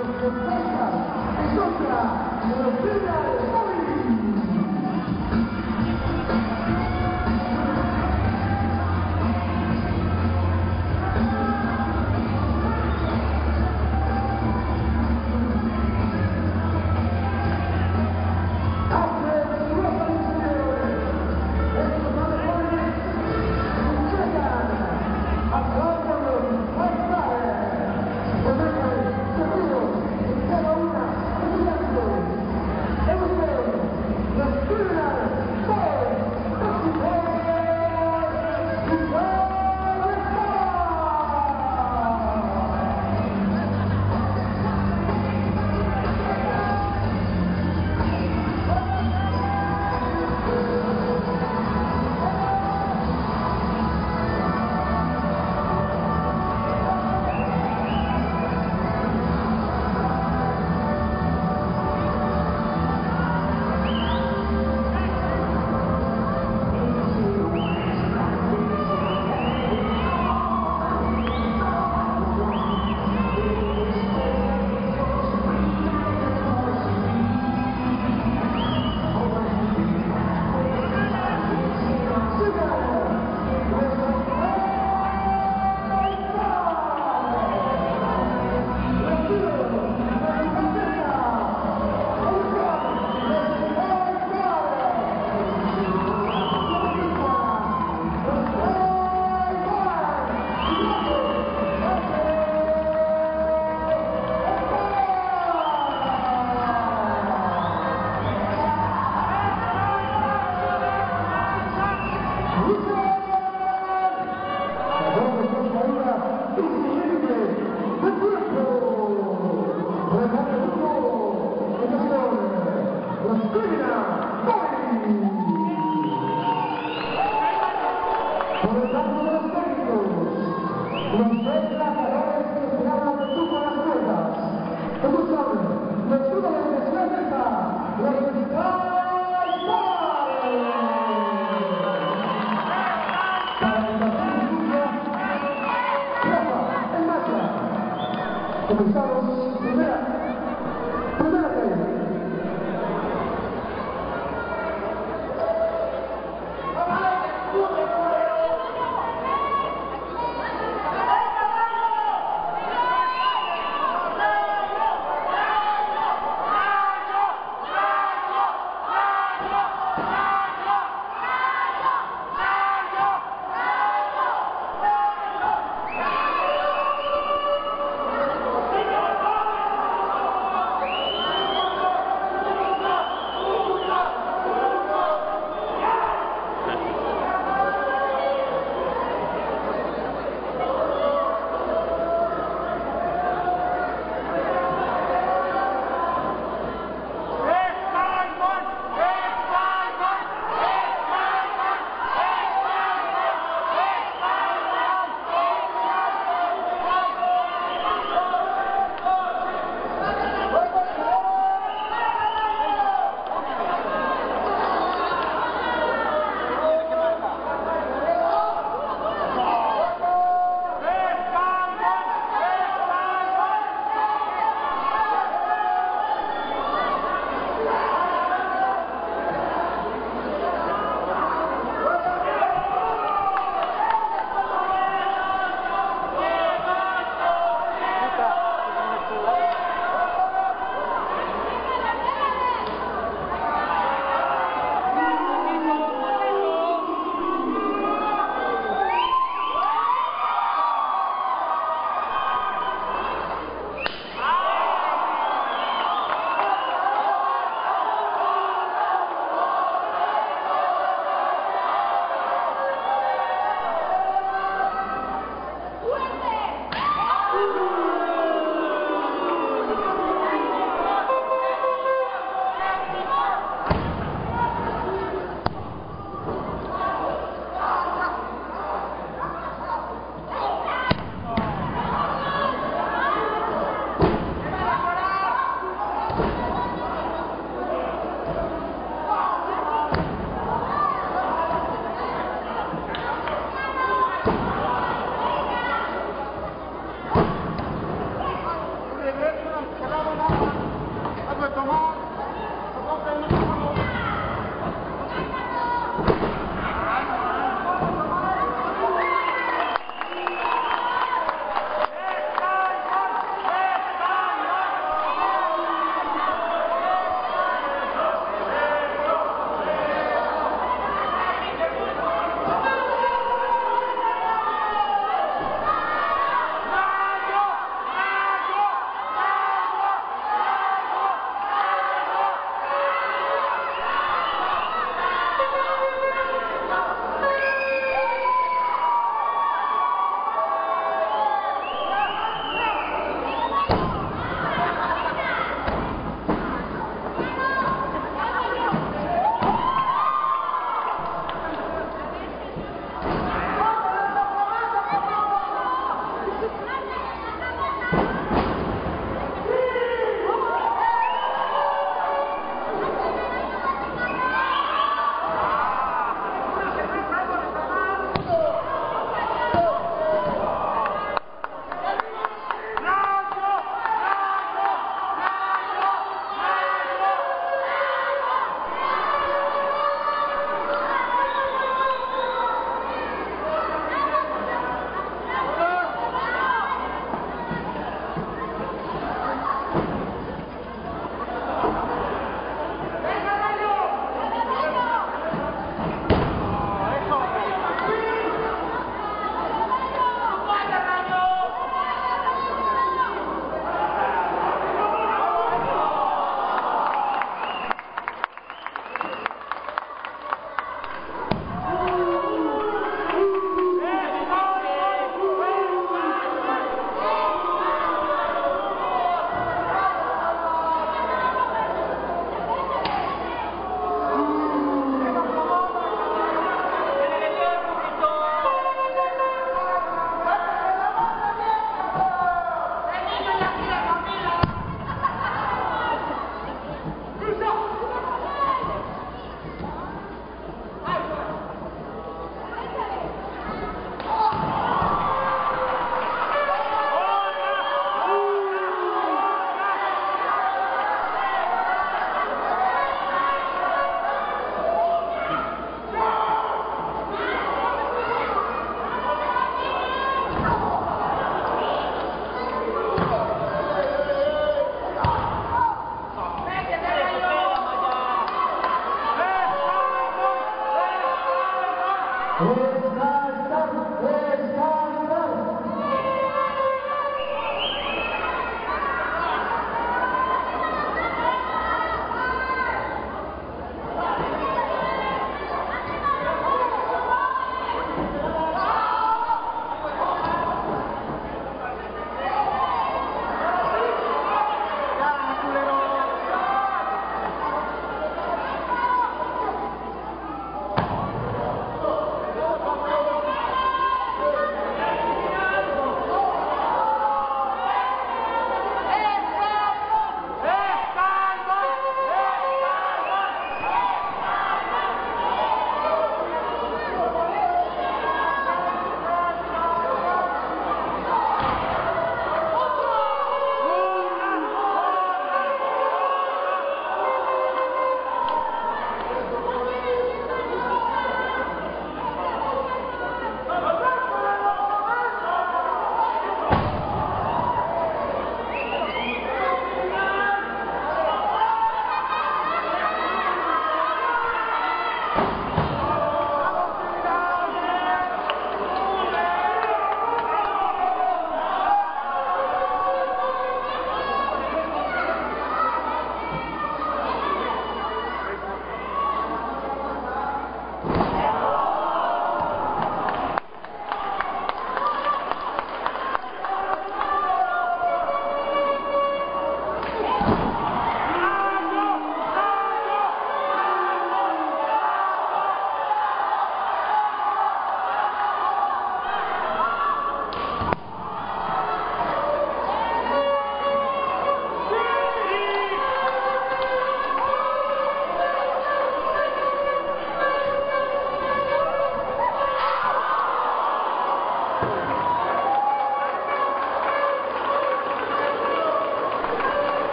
Thank you.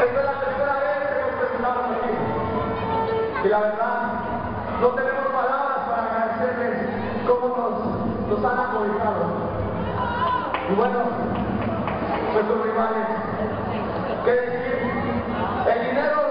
Esta es la tercera vez que nos presentamos aquí. Y la verdad, no tenemos palabras para agradecerles cómo nos, han acobijado. Y bueno, nuestros rivales, ¿qué decir? El dinero